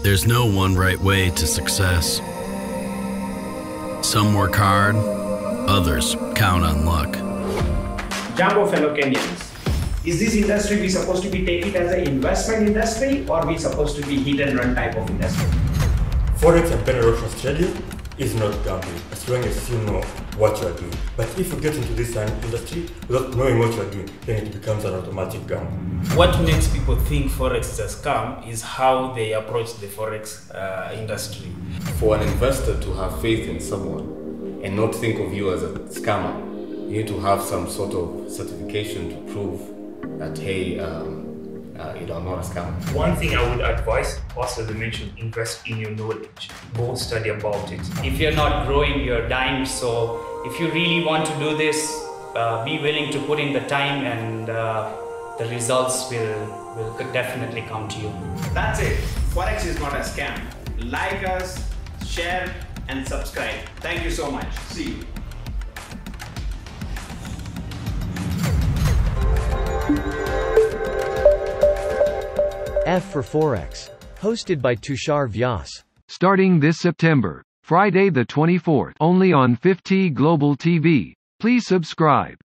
There's no one right way to success. Some work hard, others count on luck. Jambo fellow Kenyans, is this industry we supposed to be take it as an investment industry or we supposed to be hit and run type of industry? Forex and penny options trading is not gambling as long as you know what you are doing. But if you get into this industry without knowing what you are doing, then it becomes an automatic gamble. What makes people think Forex is a scam is how they approach the Forex uh, industry. For an investor to have faith in someone and not think of you as a scammer, you need to have some sort of certification to prove that, hey, um, uh, you know, I'm not a scammer. One thing I would advise, also as I mentioned, invest in your knowledge. Go study about it. If you're not growing, you're dying. So if you really want to do this, uh, be willing to put in the time and uh, the results will, will definitely come to you. That's it. Forex is not a scam. Like us, share, and subscribe. Thank you so much. See you. F for Forex. Hosted by Tushar Vyas. Starting this September, Friday the 24th, only on Fifti Global TV. Please subscribe.